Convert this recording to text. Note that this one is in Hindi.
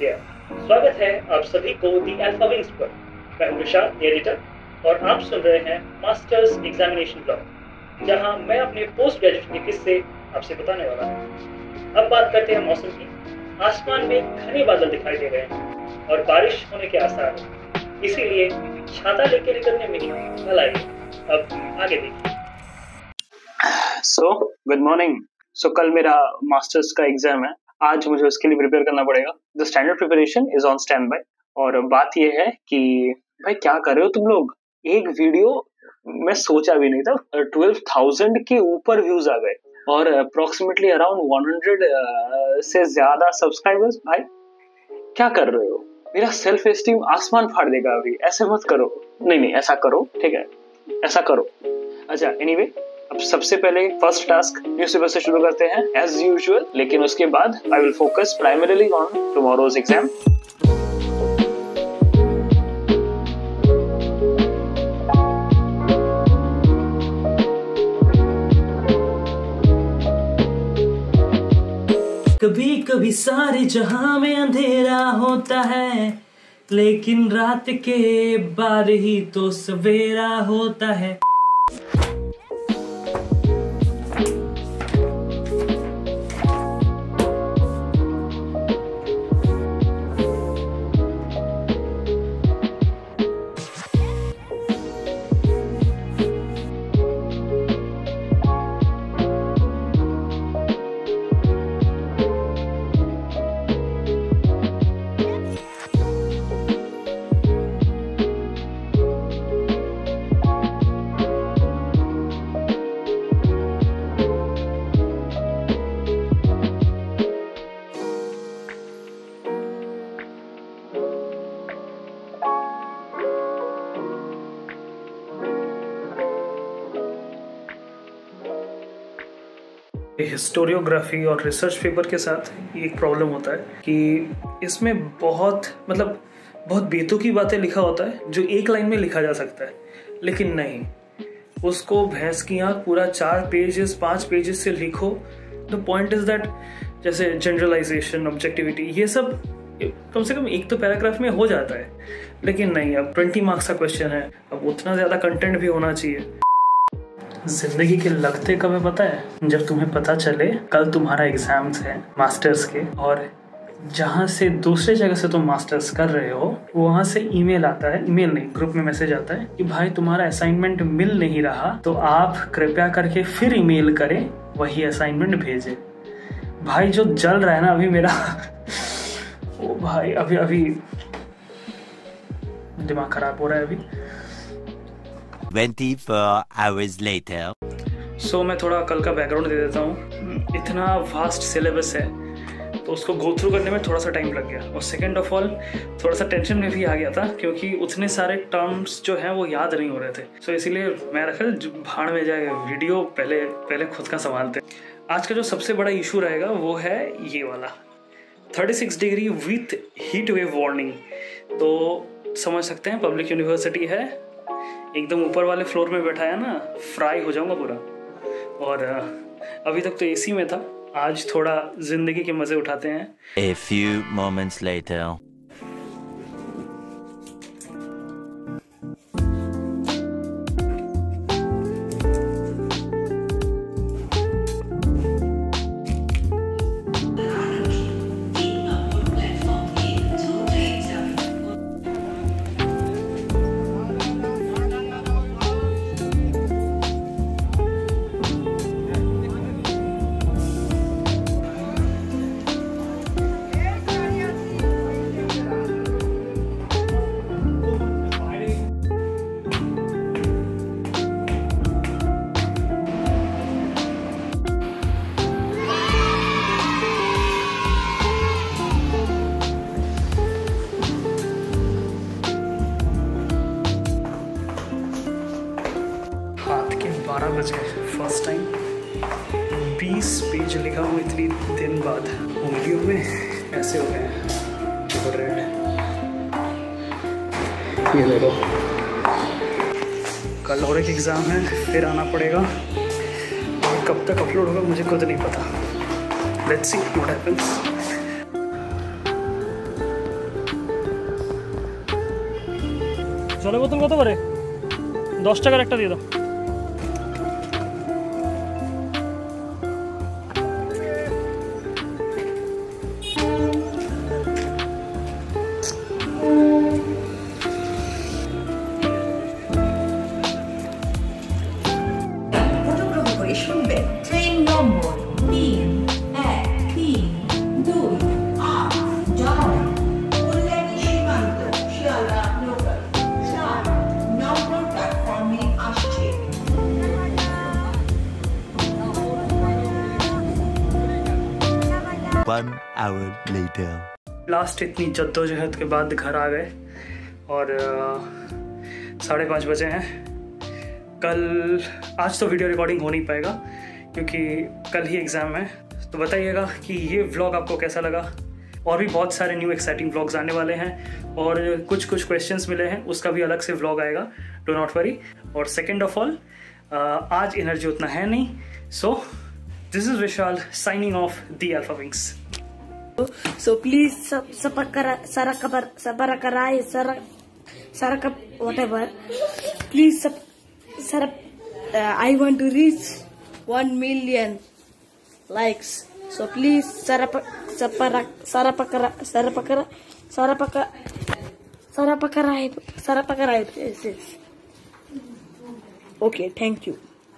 इंडिया स्वागत है आप सभी को दी अल्फ़ा विंग्स पर। मैं हूँ विशाल एडिटर और आप सुन रहे हैं मास्टर्स एग्जामिनेशन ब्लॉग जहाँ मैं अपने पोस्ट ग्रेजुएशन के किस्से आपसे बताने वाला हूँ। अब बात करते हैं मौसम की। आसमान में घने बादल दिखाई दे रहे हैं, और बारिश होने के आसार हैं। इसीलिए छाता लेके निकलने में ही भलाई अब आगे देखिए। सो गुड मॉर्निंग सो कल मेरा मास्टर्स का एग्ज़ाम है। आज मुझे उसके लिए प्रिपेयर करना पड़ेगा। The standard preparation is on standby और बात यह है कि भाई क्या कर रहे हो तुम लोग? एक वीडियो मैं सोचा भी नहीं था। ट्वेल्व थाउज़ेंड के ऊपर व्यूज़ आ गए। और अप्रोक्सीमेटली अराउंड वन हंड्रेड से ज़्यादा सब्सक्राइबर्स भाई। क्या कर रहे हो? मेरा सेल्फ एस्टीम आसमान फाड़ देगा अभी। ऐसे मत करो। नहीं नहीं ऐसा करो ठीक है? ऐसा करो। अच्छा एनीवे anyway, अब सबसे पहले फ़र्स्ट टास्क न्यूज़पेपर से शुरू करते हैं एज यूजुअल लेकिन उसके बाद I will focus primarily on tomorrow's exam कभी कभी सारे जहाँ में अंधेरा होता है, लेकिन रात के बाद ही तो सवेरा होता है। हिस्टोरियोग्राफी और रिसर्च पेपर के साथ एक प्रॉब्लम होता है कि इसमें बहुत मतलब बहुत बेतों की बातें लिखा होता है जो एक लाइन में लिखा जा सकता है, लेकिन नहीं। उसको भैंस की आँख पूरा चार पेजेस पाँच पेजेस से लिखो। द पॉइंट इज़ दैट जैसे जनरलाइजेशन ऑब्जेक्टिविटी ये सब कम से कम एक तो पैराग्राफ में हो जाता है। लेकिन नहीं, अब ट्वेंटी मार्क्स का क्वेश्चन है, अब उतना ज़्यादा कंटेंट भी होना चाहिए। ज़िंदगी के लगते कब है पता है? जब तुम्हें पता चले, कल तुम्हारा एग्ज़ाम्स है मास्टर्स के, और जहाँ से दूसरे जगह से तुम मास्टर्स कर रहे हो, वहाँ से ईमेल आता है ईमेल नहीं ग्रुप में मैसेज आता है कि भाई तुम्हारा असाइनमेंट मिल नहीं रहा तो आप कृपया करके फिर ईमेल करें, वही असाइनमेंट भेजे। भाई, जो जल रहा है ना अभी मेरा ओ भाई, अभी अभी दिमाग खराब हो रहा है अभी। 24 hours later. सो so, मैं थोड़ा कल का बैकग्राउंड दे देता हूँ। इतना वास्ट सिलेबस है तो उसको गो थ्रू करने में थोड़ा सा टाइम लग गया। और सेकेंड ऑफ़ ऑल थोड़ा सा टेंशन में भी आ गया था क्योंकि उतने सारे टर्म्स जो हैं वो याद नहीं हो रहे थे। सो so, इसीलिए मैं रखा भाड़ में जाए वीडियो पहले पहले खुद का संभालते आज का जो सबसे बड़ा इशू रहेगा वो है ये वाला। 36 degree with heat wave warning तो समझ सकते हैं पब्लिक यूनिवर्सिटी है एकदम ऊपर वाले फ्लोर में बैठा है ना, फ्राई हो जाऊँगा पूरा और अभी तक तो एसी में था, आज थोड़ा ज़िंदगी के मज़े उठाते हैं A few moments later. आज है फ़र्स्ट टाइम बीस पेज लिखा हूँ इतनी दिन बाद। उंगलियों में ऐसे हो गए रेड ये देखो कल और एक एग्ज़ाम है, फिर आना पड़ेगा। कब तक अपलोड होगा, मुझे खुद नहीं पता। लेट्स सी व्हाट हैपेंस জলের तुम कत করে? दस टकर एक दिए दो One hour later. लास्ट इतनी जद्दोजहद के बाद घर आ गए और साढ़े पाँच बजे हैं। कल, आज तो वीडियो रिकॉर्डिंग हो नहीं पाएगा क्योंकि कल ही एग्ज़ाम है। तो बताइएगा कि ये व्लॉग आपको कैसा लगा? और भी बहुत सारे न्यू एक्साइटिंग व्लॉग्स आने वाले हैं और कुछ कुछ क्वेश्चंस मिले हैं, उसका भी अलग से व्लॉग आएगा। डो नॉट वरी और सेकेंड ऑफ़ ऑल आज एनर्जी उतना है नहीं। सो This is Vishal signing off the Alpha Wings. So please sabarakarai sarakap whatever. Please sub, sarap, uh, I want to reach one million likes. So please sarap saparak sarapakara sarapakara sarapaka sarapakarai sarapakarai yes yes. Okay, thank you.